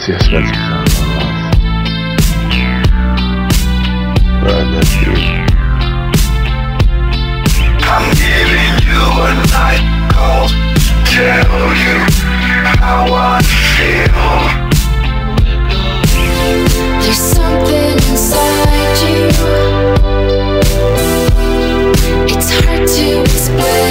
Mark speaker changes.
Speaker 1: See, I spent some time
Speaker 2: I'm giving you a night call to tell you how I feel.
Speaker 3: There's something inside you. It's hard to explain.